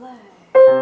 喂